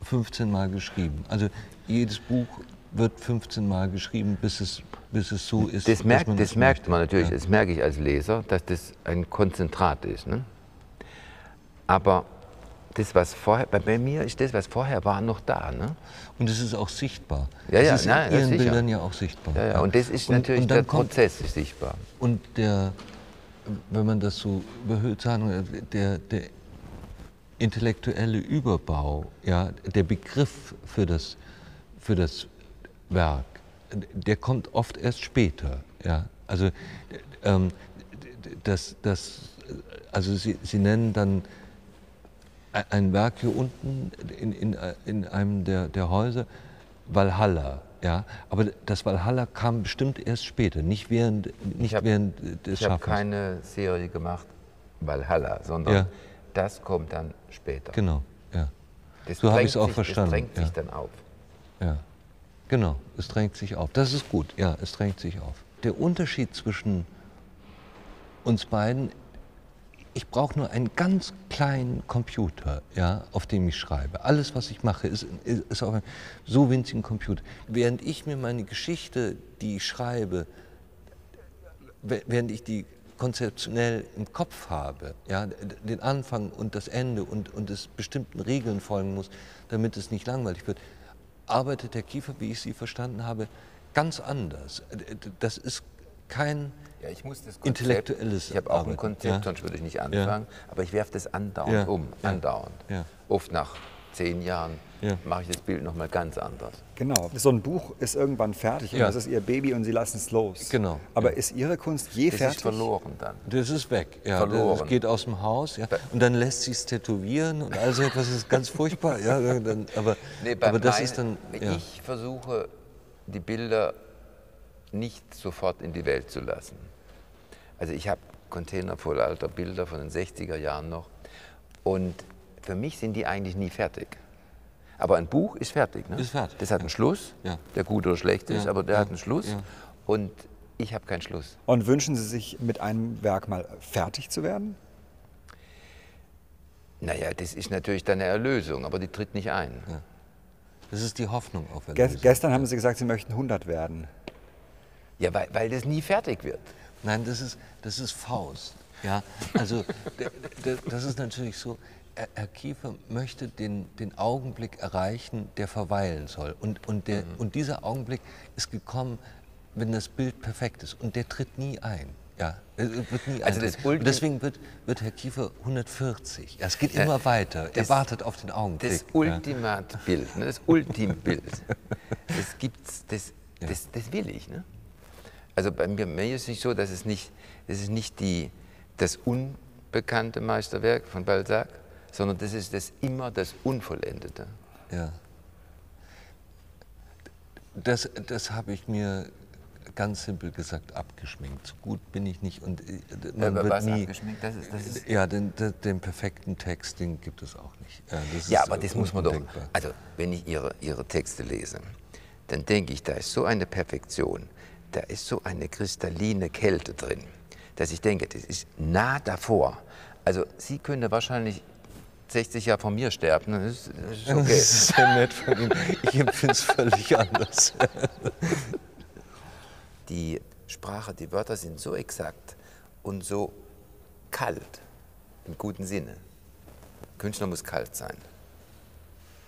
15 Mal geschrieben. Also jedes Buch wird 15 Mal geschrieben, bis es, bis es so ist. Das, merkt, man das merkt möchte. man natürlich, Ja. das merke ich als Leser, dass das ein Konzentrat ist. Ne? Aber das, was vorher, bei, mir ist das, was vorher war, noch da. Ne? Und es ist auch sichtbar. Ja, ja, es ist nein, in Ihren. Bildern ja auch sichtbar. Ja, ja. Und das ist Und- natürlich, und der kommt- Prozess ist sichtbar. Und der, wenn man das so sagen, will, der, der intellektuelle Überbau, ja, der Begriff für das, für das Werk, der kommt oft erst später. Ja. Also, ähm, das, das, also Sie, Sie nennen dann ein- ein Werk hier unten in, in, in einem der, der Häuser, Valhalla. Ja, aber das Valhalla kam bestimmt erst später, nicht während, nicht hab- während des Ich habe keine Serie gemacht, Valhalla, sondern Ja. Das kommt dann später. Genau, ja. Das So habe ich es auch sich- verstanden, Das drängt sich ja. dann auf. Ja, genau. Es drängt sich auf. Das ist gut. Ja, es drängt sich auf. Der Unterschied zwischen uns beiden, ich brauche nur einen ganz kleinen Computer, ja, auf dem ich schreibe. Alles, was ich mache, ist, ist auf einem so winzigen Computer. Während ich mir meine Geschichte, die ich schreibe, wä- während ich die konzeptionell im Kopf habe, ja, den Anfang und das Ende und, und es bestimmten Regeln folgen muss, damit es nicht langweilig wird, arbeitet der Kiefer, wie ich sie verstanden habe, ganz anders. Das ist kein Ja, ich muss das Konzept, Intellektuelles Ich habe auch ein Arbeiten, Konzept, ja. sonst würde ich nicht anfangen. Aber ich werfe das andauernd Ja, um, ja, andauernd. ja. Oft nach zehn Jahren Ja. mache ich das Bild nochmal ganz anders. Genau. So ein Buch ist irgendwann fertig und Ja. das ist ihr Baby und sie lassen es los. Genau, Aber ja. ist ihre Kunst je Das fertig? ist verloren dann. Das ist weg, ja. Verloren. Das geht aus dem Haus, ja. Und dann lässt sie es tätowieren und all so etwas das ist ganz furchtbar, ja. (laughs) Dann, aber, Nee, aber das ist dann, ja. Ich versuche, die Bilder nicht sofort in die Welt zu lassen. Also ich habe Container voll alter Bilder von den 60er Jahren noch. Und für mich sind die eigentlich nie fertig. Aber ein Buch ist fertig. Ne? Ist fertig, Das hat einen Schluss, Ja. der gut oder schlecht ist, Ja, aber der ja, hat einen Schluss. ja. Und ich habe keinen Schluss. Und wünschen Sie sich mit einem Werk mal fertig zu werden? Naja, das ist natürlich dann eine Erlösung, aber die tritt nicht ein. Das ist die Hoffnung auf Ge Erlösung. gestern haben Sie gesagt, Sie möchten 100 werden. Ja, weil, weil das nie fertig wird. Nein, das ist, das ist Faust. Ja, also das ist natürlich so. Herr- Kiefer möchte den, den Augenblick erreichen, der verweilen soll. Und, und, der, und dieser Augenblick ist gekommen, wenn das Bild perfekt ist. Und der tritt nie ein. Ja, er wird nie Also deswegen wird, wird Herr Kiefer 140. Ja, es geht immer weiter. er das- wartet auf den Augenblick. Das ja. Ultimatbild, ne, das Ultimbild, das gibt's, das, Ja. das, das will ich. Ne? Also bei mir, mir ist es nicht so, dass es nicht, das ist nicht die, das unbekannte Meisterwerk von Balzac, sondern das ist das immer das Unvollendete. Ja. Das, das habe ich mir ganz simpel gesagt abgeschminkt. So gut bin ich nicht und äh, Man äh, wird was nie. abgeschminkt, das ist, das ist Ja, den, den, den perfekten Text, den gibt es auch nicht. Ja, Ja, aber das muss man doch. Also, wenn ich Ihre, Ihre Texte lese, dann denke ich, da ist so eine Perfektion, da ist so eine kristalline Kälte drin, dass ich denke, das ist nah davor. Also, Sie können wahrscheinlich 60 Jahre von mir sterben, dann ist, (laughs) das ist Das okay. ist sehr nett von Ihnen. Ich empfinde es völlig anders. (laughs) Die Sprache, die Wörter sind so exakt und so kalt, im guten Sinne. Künstler muss kalt sein,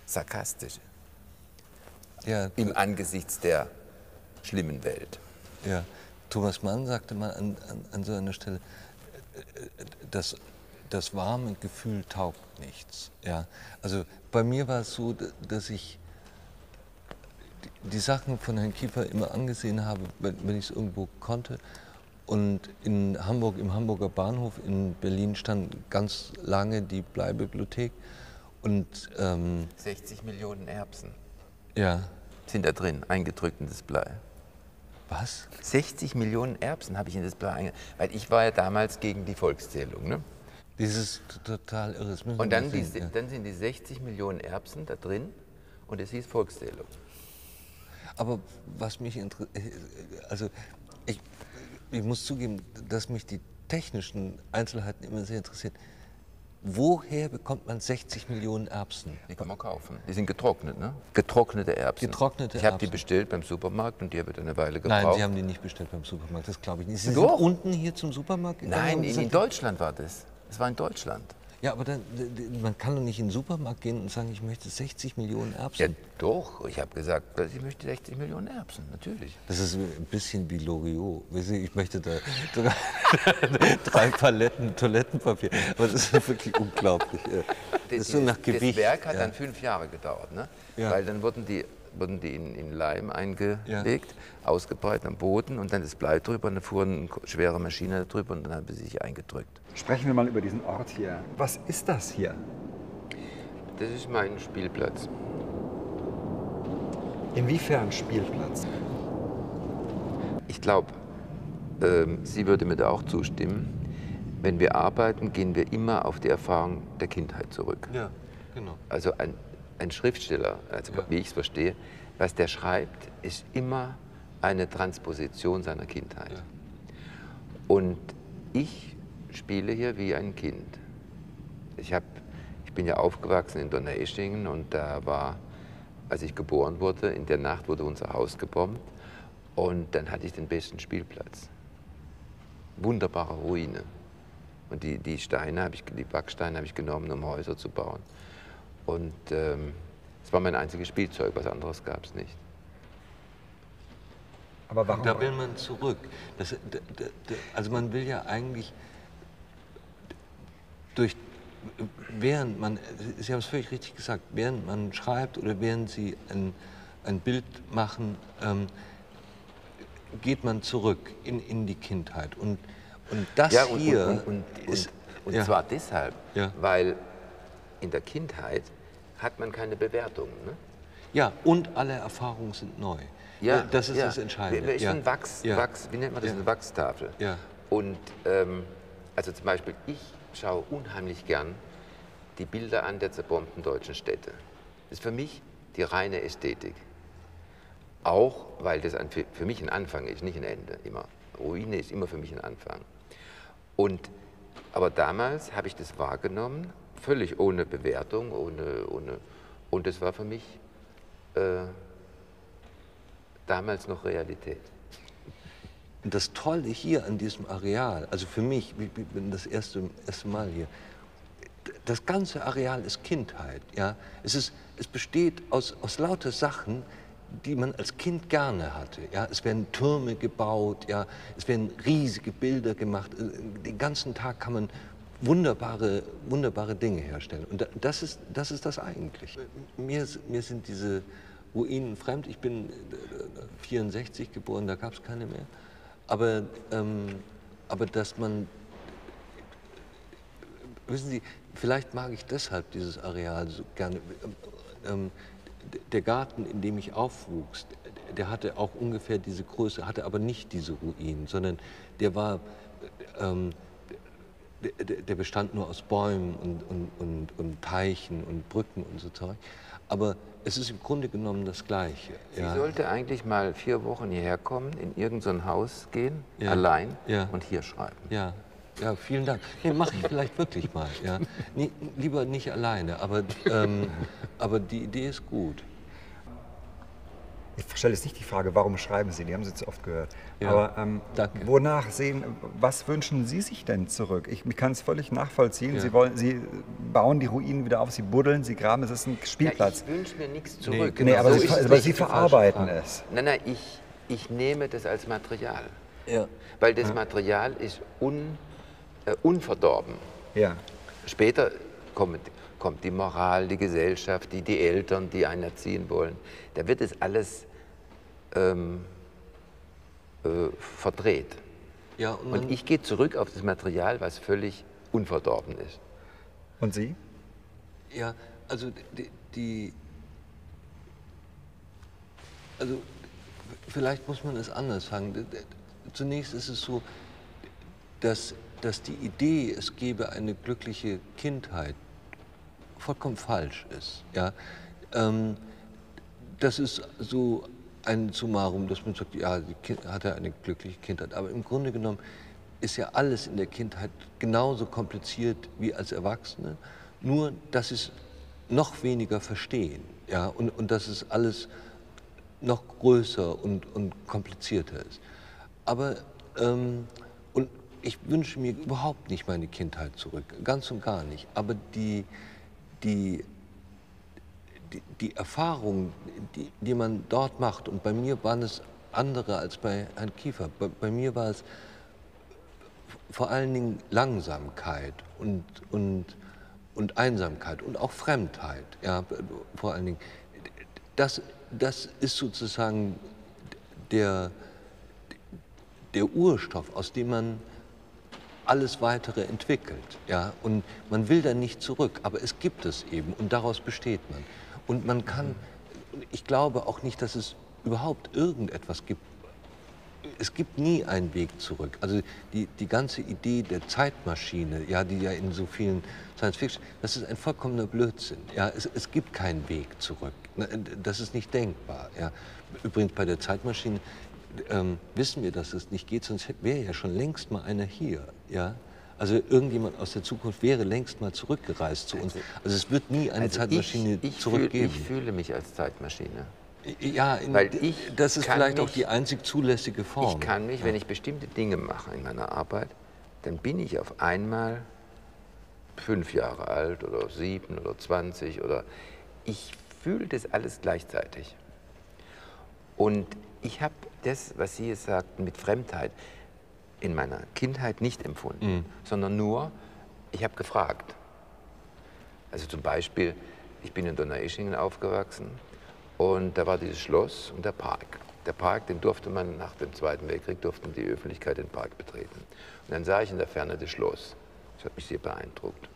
sarkastisch, Ja, im Angesichts der schlimmen Welt. Ja, Thomas Mann sagte mal an, an, an so einer Stelle, das, das warme Gefühl taugt nichts. Ja, also bei mir war es so, dass ich die, Sachen von Herrn Kiefer immer angesehen habe, wenn, wenn ich es irgendwo konnte. Und in Hamburg, im Hamburger Bahnhof in Berlin stand ganz lange die Bleibibliothek. Und ähm, 60 Millionen Erbsen ja, sind da drin, eingedrückt in das Blei. Was? 60 Millionen Erbsen habe ich in das Blei eingedrückt. Weil ich war ja damals gegen die Volkszählung. Ne? Dieses total irre. das Und dann, die, ja. dann sind die 60 Millionen Erbsen da drin und es hieß Volkszählung. Aber was mich interessiert, also ich, ich muss zugeben, dass mich die technischen Einzelheiten immer sehr interessieren. Woher bekommt man 60 Millionen Erbsen? Die kann man kaufen. Die sind getrocknet, ne? Getrocknete Erbsen. Getrocknete Ich habe die bestellt beim Supermarkt und die habe ich eine Weile gebraucht. Nein, Sie haben die nicht bestellt beim Supermarkt, das glaube ich nicht. Sie Doch. sind unten hier zum Supermarkt gegangen? Nein, in, in Deutschland war das. Das war in Deutschland. Ja, aber dann, man kann doch nicht in den Supermarkt gehen und sagen, ich möchte 60 Millionen Ja, Erbsen. doch. Ich habe gesagt, ich möchte 60 Millionen Erbsen, natürlich. Das ist ein bisschen wie Loriot. Ich möchte da (laughs) drei, (laughs) drei Paletten Toilettenpapier. Aber das ist wirklich unglaublich. ja. Das ist so nach Gewicht. Das Werk hat ja. dann fünf Jahre gedauert, ne? Ja. weil dann wurden die, wurden die in, in Leim eingelegt, ausgebreitet am Boden und dann das Blei drüber und dann fuhr eine schwere Maschine drüber und dann haben sie sich eingedrückt. Sprechen wir mal über diesen Ort hier. Was ist das hier? Das ist mein Spielplatz. Inwiefern Spielplatz? Ich glaube, ähm, sie würde mir da auch zustimmen. Wenn wir arbeiten, gehen wir immer auf die Erfahrung der Kindheit zurück. Ja, genau. Also ein, ein Schriftsteller, also Ja. wie ich es verstehe, was der schreibt, ist immer eine Transposition seiner Kindheit. Ja. Und ich spiele hier wie ein Kind. Ich, hab, ich bin ja aufgewachsen in Donaueschingen und da war, als ich geboren wurde, in der Nacht wurde unser Haus gebombt und dann hatte ich den besten Spielplatz. Wunderbare Ruine. Und die, die Steine, habe ich, die Backsteine habe ich genommen, um Häuser zu bauen. Und ähm, es war mein einziges Spielzeug, was anderes gab es nicht. Aber warum? Da will man zurück. Das, d- d- d- also man will ja eigentlich durch, während man, Sie haben es völlig richtig gesagt, während man schreibt oder während Sie ein, ein Bild machen, ähm, geht man zurück in, in die Kindheit. Und, und das Ja, und, hier und, ist, und, ja. zwar deshalb, Ja. weil in der Kindheit hat man keine Bewertung. Ne? ja, und alle Erfahrungen sind neu. Ja, das ist ja. das Entscheidende. Ist ja. Wachs. Wachs, wie nennt man das, eine Wachstafel. Ja. Und ähm, also zum Beispiel, ich schaue unheimlich gern die Bilder an der zerbombten deutschen Städte. Das ist für mich die reine Ästhetik. Auch weil das ein, für, mich ein Anfang ist, nicht ein Ende immer. Ruine ist immer für mich ein Anfang. Und, aber damals habe ich das wahrgenommen, völlig ohne Bewertung, ohne, ohne, und das war für mich äh, damals noch Realität. Und das Tolle hier an diesem Areal, also für mich, ich bin das erste, erste Mal hier, das ganze Areal ist Kindheit. Ja? Es, ist, es besteht aus, aus lauter Sachen, die man als Kind gerne hatte. Ja? Es werden Türme gebaut, ja? es werden riesige Bilder gemacht. Den ganzen Tag kann man wunderbare, wunderbare Dinge herstellen. Und da- das ist das, ist das eigentlich. Mir, mir sind diese Ruinen fremd. Ich bin äh, 64 geboren, da gab es keine mehr. Aber, ähm, aber dass man, wissen Sie, vielleicht mag ich deshalb dieses Areal so gerne. Ähm, der Garten, in dem ich aufwuchs, der hatte auch ungefähr diese Größe, hatte aber nicht diese Ruinen, sondern der war, ähm, der, der, bestand nur aus Bäumen und, und, und, und, Teichen und Brücken und so Zeug. Aber es ist im Grunde genommen das Gleiche. Sie ja. sollte eigentlich mal vier Wochen hierher kommen, in irgendein Haus gehen, ja. allein ja. und hier schreiben. Ja. Ja, vielen Dank. Nee, mache ich vielleicht wirklich mal. Ja. Nie, lieber nicht alleine, aber, ähm, aber die Idee ist gut. Ich stelle jetzt nicht die Frage, warum schreiben Sie, die haben Sie zu oft gehört. Ja, Aber ähm, wonach sehen, was wünschen Sie sich denn zurück? Ich, ich kann es völlig nachvollziehen. Ja. Sie, wollen, Sie bauen die Ruinen wieder auf, Sie buddeln, Sie graben, es ist ein Spielplatz. Ja, ich wünsche mir nichts zurück. Nee, genau. nee aber, so Sie, aber Sie verarbeiten es. Nein, nein, ich, ich nehme das als Material. Ja. Weil das Material ist un, äh, unverdorben. Ja. Später kommt, kommt die Moral, die Gesellschaft, die, die Eltern, die einen erziehen wollen. Da wird es alles ähm, äh, verdreht. Ja, und, und ich gehe zurück auf das Material, was völlig unverdorben ist. Und Sie? Ja, also die, die also vielleicht muss man es anders sagen. Zunächst ist es so, dass, dass die Idee, es gebe eine glückliche Kindheit, vollkommen falsch ist. Ja? Ähm, das ist so ein Summarum, dass man sagt, ja, kind, hat er eine glückliche Kindheit. Aber im Grunde genommen ist ja alles in der Kindheit genauso kompliziert wie als Erwachsene, nur dass es noch weniger verstehen. Ja? Und, und dass es alles noch größer und, und komplizierter ist. Aber ähm, und ich wünsche mir überhaupt nicht meine Kindheit zurück, ganz und gar nicht. Aber die, die die, die Erfahrung, die, die man dort macht, und bei mir waren es andere als bei Herrn Kiefer. Bei, bei mir war es vor allen Dingen Langsamkeit und, und, und Einsamkeit und auch Fremdheit, ja, vor allen Dingen. Das, das ist sozusagen der, der Urstoff, aus dem man alles Weitere entwickelt. Ja? Und man will da nicht zurück, aber es gibt es eben und daraus besteht man. Und man kann, ich glaube auch nicht, dass es überhaupt irgendetwas gibt. Es gibt nie einen Weg zurück. Also die, die ganze Idee der Zeitmaschine, ja, die ja in so vielen Science Fiction, das ist ein vollkommener Blödsinn. Ja, es, es gibt keinen Weg zurück. Das ist nicht denkbar. Ja. Übrigens bei der Zeitmaschine ähm, wissen wir, dass es nicht geht, sonst wäre ja schon längst mal einer hier. Ja. Also irgendjemand aus der Zukunft wäre längst mal zurückgereist zu uns. Also, also es wird nie eine also Zeitmaschine ich, ich zurückgeben. Fühl, ich fühle mich als Zeitmaschine. Ja, in, Weil ich das ist vielleicht mich, auch die einzig zulässige Form. Ich kann mich, ja. wenn ich bestimmte Dinge mache in meiner Arbeit, dann bin ich auf einmal fünf Jahre alt oder sieben oder zwanzig oder ich fühle das alles gleichzeitig. Und ich habe das, was Sie jetzt sagten, mit Fremdheit, in meiner Kindheit nicht empfunden, mhm. sondern nur, ich habe gefragt. Also zum Beispiel, ich bin in Donaueschingen aufgewachsen und da war dieses Schloss und der Park. Der Park, den durfte man nach dem Zweiten Weltkrieg, durften die Öffentlichkeit den Park betreten. Und dann sah ich in der Ferne das Schloss. Das hat mich sehr beeindruckt.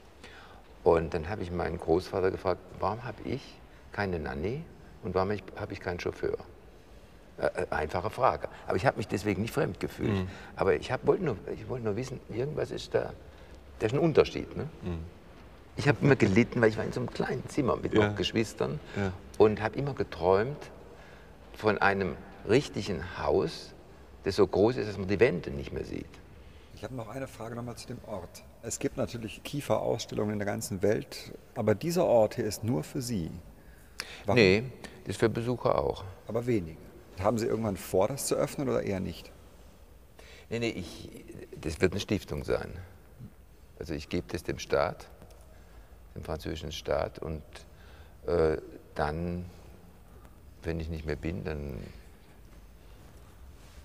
Und dann habe ich meinen Großvater gefragt, warum habe ich keine Nanny und warum habe ich keinen Chauffeur? Äh, äh, einfache Frage. Aber ich habe mich deswegen nicht fremd gefühlt. Mhm. Aber ich wollte nur, wollt nur wissen, irgendwas ist da, da ist ein Unterschied. Ne? Mhm. Ich habe immer gelitten, weil ich war in so einem kleinen Zimmer mit ja. noch Geschwistern ja. und habe immer geträumt von einem richtigen Haus, das so groß ist, dass man die Wände nicht mehr sieht. Ich habe noch eine Frage nochmal zu dem Ort. Es gibt natürlich Kieferausstellungen in der ganzen Welt, aber dieser Ort hier ist nur für Sie. Warum? Nee, das ist für Besucher auch. Aber wenige. Haben Sie irgendwann vor, das zu öffnen oder eher nicht? Nee, nee, ich, das wird eine Stiftung sein. Also ich gebe das dem Staat, dem französischen Staat und äh, dann, wenn ich nicht mehr bin, dann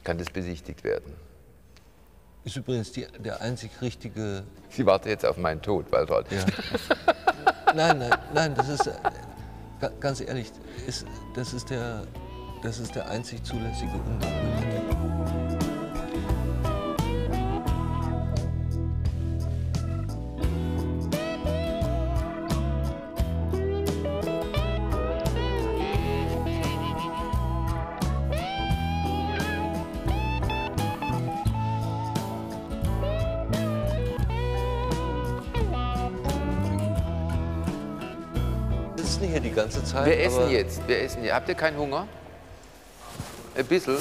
kann das besichtigt werden. Ist übrigens die, der einzig richtige... Sie warten jetzt auf meinen Tod, Waltraud. Ja. (laughs) nein, nein, nein, das ist, äh, ganz ehrlich, ist, das ist der das ist der einzig zulässige Umgang. sitzen hier die ganze Zeit. Wir essen jetzt. Wir essen hier. Habt ihr keinen Hunger? Ein bisschen?